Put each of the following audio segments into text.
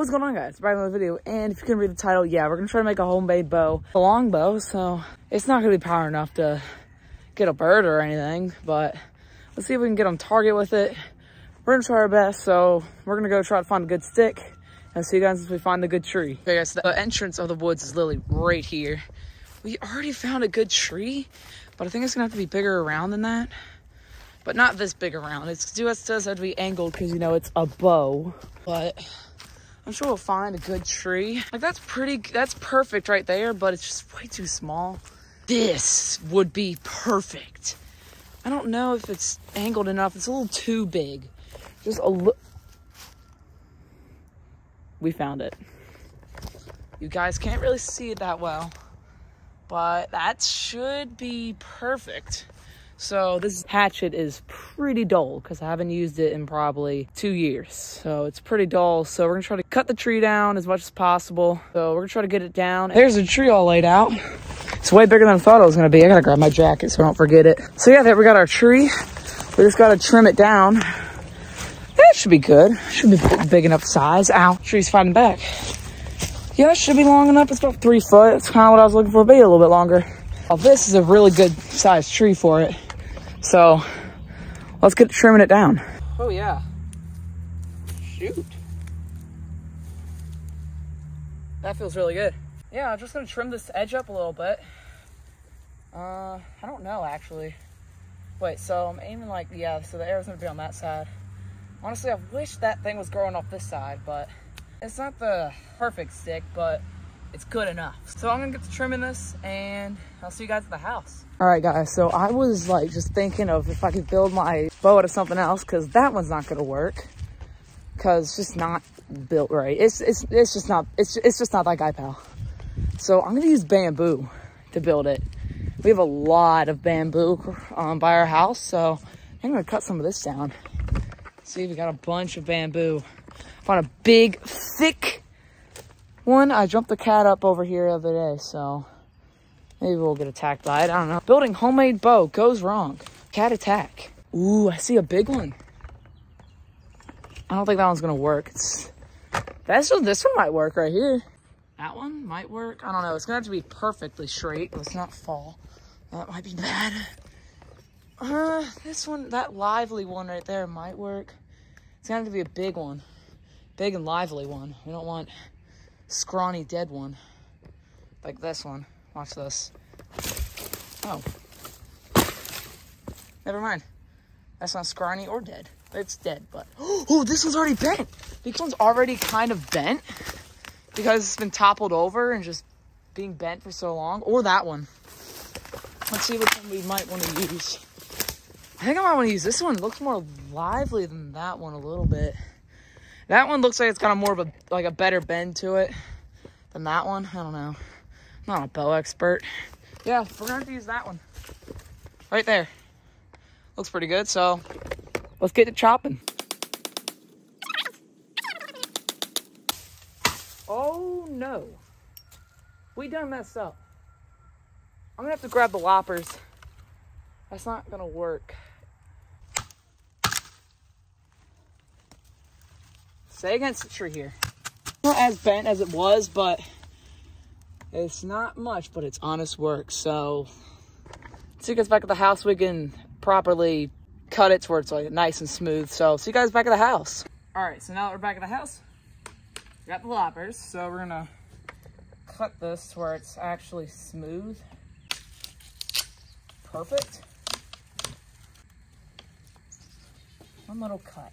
What's going on guys? Back on the video and if you can read the title, yeah, we're gonna try to make a homemade bow. A long bow, so it's not gonna be power enough to get a bird or anything, but let's see if we can get on target with it. We're gonna try our best, so we're gonna go try to find a good stick and see you guys as we find a good tree. Okay guys, the entrance of the woods is literally right here. We already found a good tree, but I think it's gonna have to be bigger around than that. But not this big around. It's it does have to be angled because you know it's a bow. But I'm sure we'll find a good tree. Like that's pretty, that's perfect right there, but it's just way too small. This would be perfect. I don't know if it's angled enough. It's a little too big. Just a little. We found it. You guys can't really see it that well, but that should be perfect. So this hatchet is pretty dull because I haven't used it in probably two years. So it's pretty dull. So we're gonna try to cut the tree down as much as possible. So we're gonna try to get it down. There's a tree all laid out. It's way bigger than I thought it was gonna be. I gotta grab my jacket so I don't forget it. So yeah, there we got our tree. We just gotta trim it down. That should be good. Should be big enough size. Ow, tree's fighting back. Yeah, it should be long enough. It's about three foot. It's kind of what I was looking for, be a little bit longer. Well, this is a really good sized tree for it. So let's get trimming it down. Oh yeah. Shoot. That feels really good. Yeah, I'm just gonna trim this edge up a little bit. Uh, I don't know actually. Wait, so I'm aiming like, yeah, so the arrow's gonna be on that side. Honestly, I wish that thing was growing off this side, but it's not the perfect stick, but it's good enough. So I'm gonna get to trimming this and I'll see you guys at the house. All right guys, so I was like just thinking of if I could build my bow out of something else cause that one's not gonna work. Cause it's just not built right. It's, it's, it's just not, it's, it's just not that guy pal. So I'm gonna use bamboo to build it. We have a lot of bamboo um, by our house. So I'm gonna cut some of this down. See, we got a bunch of bamboo. Found a big, thick one, I jumped the cat up over here the other day, so maybe we'll get attacked by it. I don't know. Building homemade bow goes wrong. Cat attack. Ooh, I see a big one. I don't think that one's gonna work. It's that's this one might work right here. That one might work. I don't know. It's gonna have to be perfectly straight. Let's not fall. That might be bad. Uh, this one, that lively one right there might work. It's gonna have to be a big one. Big and lively one. We don't want scrawny dead one. Like this one. Watch this. Oh. Never mind. That's not scrawny or dead. It's dead, but... Oh, this one's already bent. This one's already kind of bent. Because it's been toppled over and just being bent for so long. Or that one. Let's see which one we might want to use. I think I might want to use this one. It looks more lively than that one a little bit. That one looks like it's got a more of a, like a better bend to it than that one. I don't know. I'm not a bow expert. Yeah, we're have to use that one. Right there. Looks pretty good, so let's get to chopping. Oh no. We done messed up. I'm gonna have to grab the loppers. That's not gonna work. Stay against the tree here. Not as bent as it was, but it's not much, but it's honest work. So, see you guys back at the house. We can properly cut it to where it's like nice and smooth. So, see you guys back at the house. All right, so now that we're back at the house, we got the loppers. So we're gonna cut this to where it's actually smooth. Perfect. One little cut.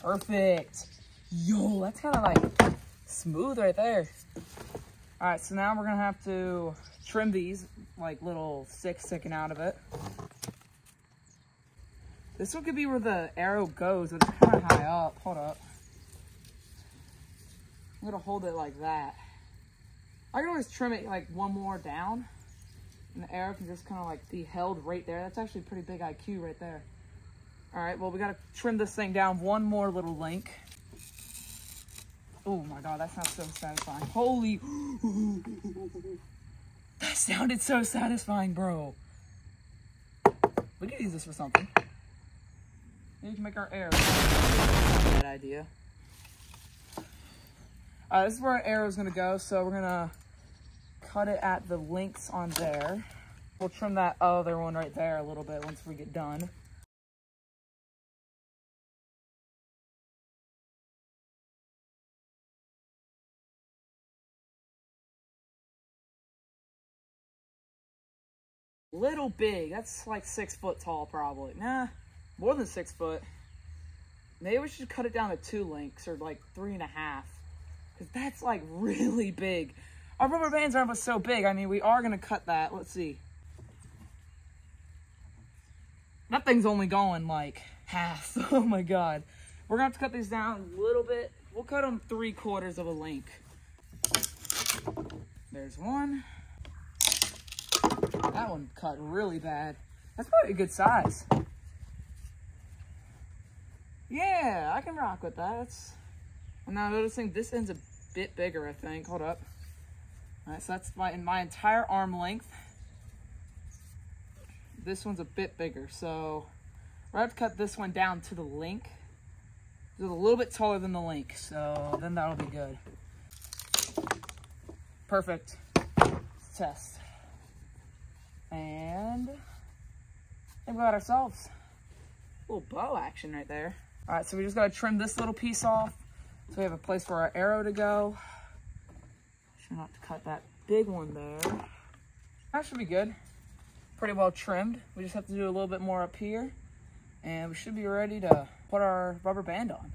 Perfect. Yo, that's kind of like smooth right there. All right, so now we're gonna have to trim these like little sticks sticking out of it. This one could be where the arrow goes, but it's kind of high up. Hold up. I'm gonna hold it like that. I can always trim it like one more down and the arrow can just kind of like be held right there. That's actually pretty big IQ right there. All right, well, we gotta trim this thing down one more little link. Oh my god, that sounds so satisfying. Holy. that sounded so satisfying, bro. We could use this for something. Maybe we can make our air. Bad idea. Uh, this is where our arrow is gonna go, so we're gonna cut it at the links on there. We'll trim that other one right there a little bit once we get done. Little big. That's like six foot tall, probably. Nah, more than six foot. Maybe we should cut it down to two links or like three and a half. Because that's like really big. Our rubber bands aren't so big. I mean, we are going to cut that. Let's see. That thing's only going like half. Oh my God. We're going to have to cut these down a little bit. We'll cut them three quarters of a link. There's one. That one cut really bad. That's probably a good size. Yeah, I can rock with that. I'm now noticing this end's a bit bigger, I think. Hold up. All right, so that's my, in my entire arm length. This one's a bit bigger, so gonna have to cut this one down to the link. It's a little bit taller than the link, so then that'll be good. Perfect. Let's test. And we got ourselves a little bow action right there. All right, so we just gotta trim this little piece off. So we have a place for our arrow to go. Should not to cut that big one there. That should be good. Pretty well trimmed. We just have to do a little bit more up here. And we should be ready to put our rubber band on.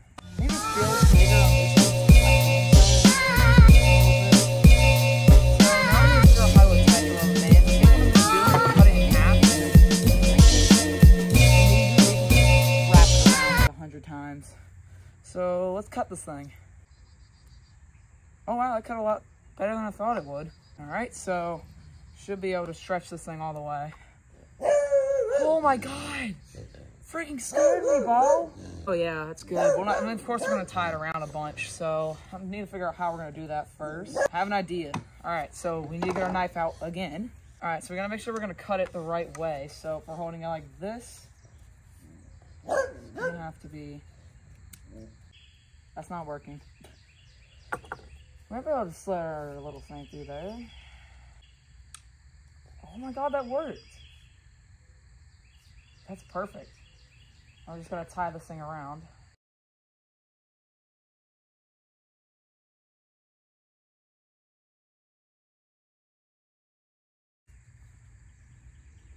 Times. So let's cut this thing. Oh wow, I cut a lot better than I thought it would. All right, so should be able to stretch this thing all the way. Oh my God, freaking scared me, Bo. Oh yeah, that's good. Not, and of course we're gonna tie it around a bunch. So I need to figure out how we're gonna do that first. I have an idea. All right, so we need to get our knife out again. All right, so we gotta make sure we're gonna cut it the right way. So if we're holding it like this, gonna have to be, that's not working. Maybe I'll just slide our little thing through there. Oh my God, that worked. That's perfect. I'm just gonna tie this thing around.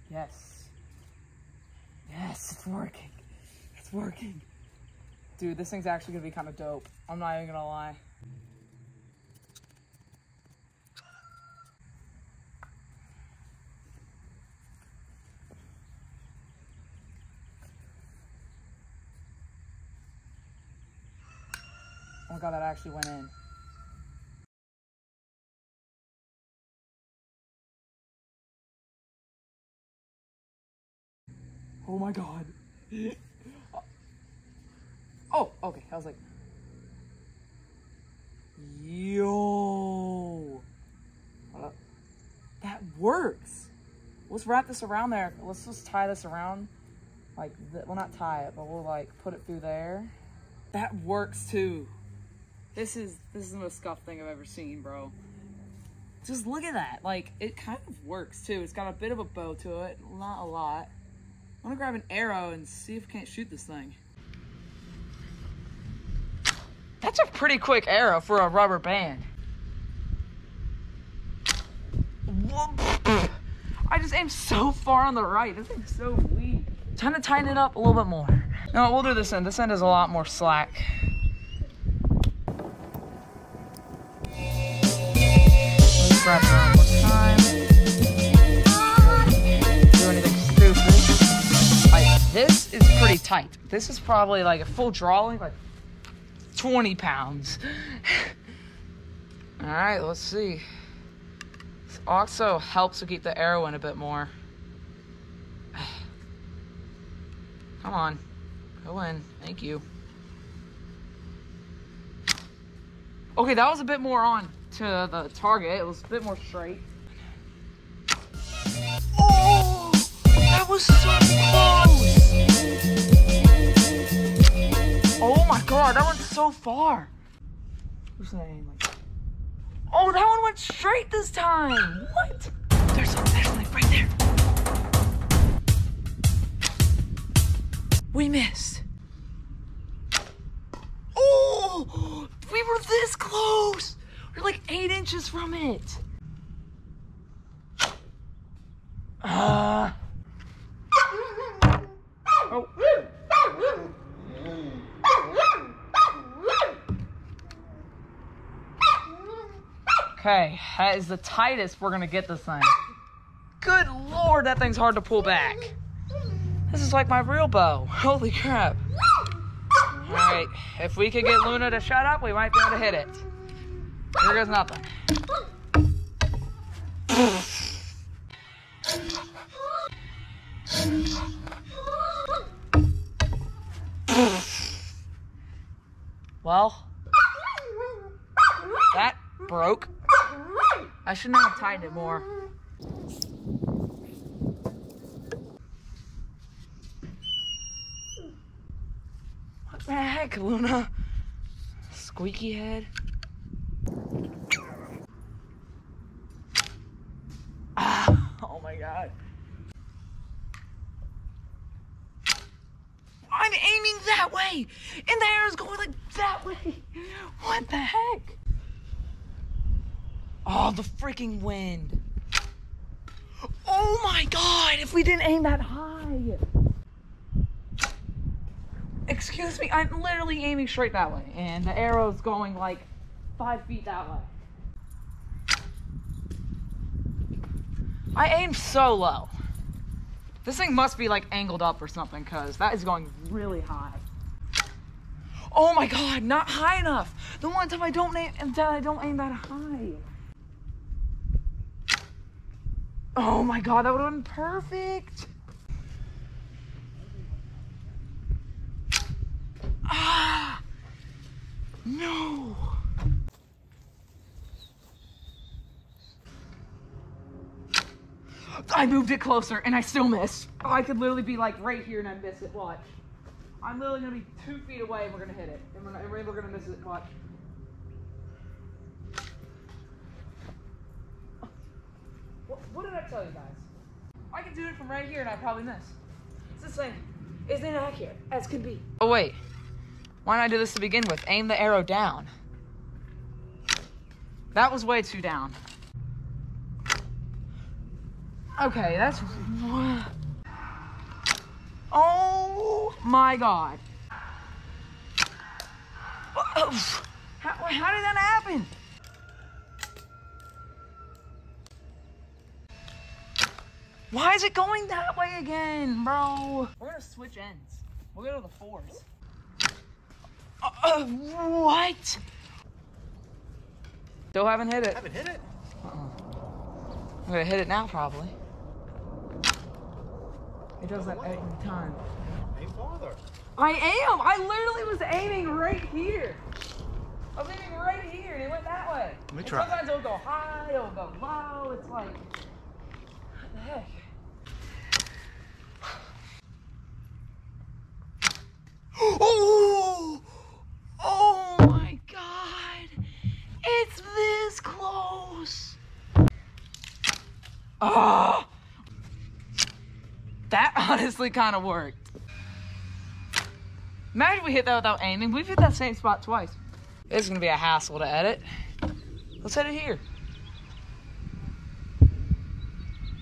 Yes. Yes, it's working working. Dude, this thing's actually gonna be kind of dope. I'm not even gonna lie. Oh my god, that actually went in. Oh my god. Oh, okay. I was like, yo, that works. Let's wrap this around there. Let's just tie this around, like, well, not tie it, but we'll like put it through there. That works too. This is this is the most scuffed thing I've ever seen, bro. Just look at that. Like, it kind of works too. It's got a bit of a bow to it, not a lot. I'm gonna grab an arrow and see if I can't shoot this thing. That's a pretty quick arrow for a rubber band. I just aimed so far on the right. This thing's so weak. Time to tighten it up a little bit more. No, we'll do this end. This end is a lot more slack. Let's one time. Do anything stupid. Like, this is pretty tight. This is probably like a full drawing, like 20 pounds. All right, let's see. This also helps to keep the arrow in a bit more. Come on, go in, thank you. Okay, that was a bit more on to the target. It was a bit more straight. Oh, so far. Like, oh, that one went straight this time. What? There's something, there's right there. We missed. Oh, we were this close. We're like eight inches from it. Uh. Oh. Okay, that is the tightest we're gonna get this thing. Good lord, that thing's hard to pull back. This is like my real bow. Holy crap. Alright, if we could get Luna to shut up, we might be able to hit it. Here goes nothing. Well, that broke. I should not have tightened it more. What the heck, Luna? Squeaky head. Ah, oh my god. I'm aiming that way, and the arrow's going like that way. What the heck? Oh, the freaking wind. Oh my god, if we didn't aim that high. Excuse me, I'm literally aiming straight that way, and the arrow's going like five feet that way. I aimed so low. This thing must be like angled up or something, because that is going really high. Oh my god, not high enough. The one time I don't aim that I don't aim that high. Oh my god, that would have been perfect. Ah, no. I moved it closer and I still missed. Oh, I could literally be like right here and I miss it. Watch. I'm literally gonna be two feet away and we're gonna hit it. And we're, and we're gonna miss it. Watch. What, did I tell you guys? I can do it from right here and I probably miss. It's the same. It's inaccurate as can be. Oh wait. Why not I do this to begin with? Aim the arrow down. That was way too down. Okay, that's. Oh my god. How, how did that happen? Why is it going that way again, bro? We're gonna switch ends. We'll go to the fours. Uh, uh, what? Still haven't hit it. Haven't hit it. I'm gonna hit it now, probably. It does that every time. Aim farther. I am. I literally was aiming right here. I was aiming right here, and it went that way. Let me And try. Sometimes it'll go high, it'll go low. It's like, what the heck? Oh! Oh my God! It's this close. Ah! That honestly kind of worked. Imagine we hit that without aiming. We've hit that same spot twice. It's gonna be a hassle to edit. Let's hit it here.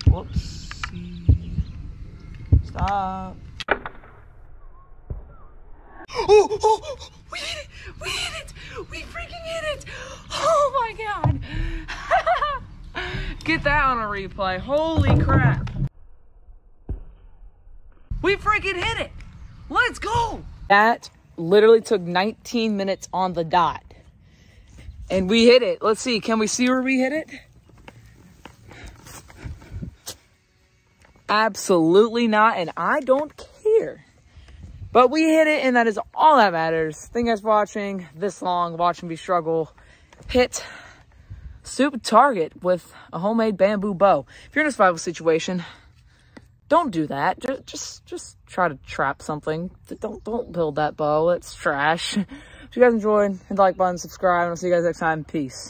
Whoops. Stop. Oh, oh, we hit it! We hit it! We freaking hit it! Oh my god! Get that on a replay. Holy crap. We freaking hit it! Let's go! That literally took 19 minutes on the dot. And we hit it. Let's see. Can we see where we hit it? Absolutely not. And I don't care. But we hit it, and that is all that matters. Thank you guys for watching this long, watching me struggle. Hit stupid target with a homemade bamboo bow. If you're in a survival situation, don't do that. Just, just, just try to trap something. Don't, don't build that bow. It's trash. If you guys enjoyed, hit the like button, subscribe, and I'll see you guys next time. Peace.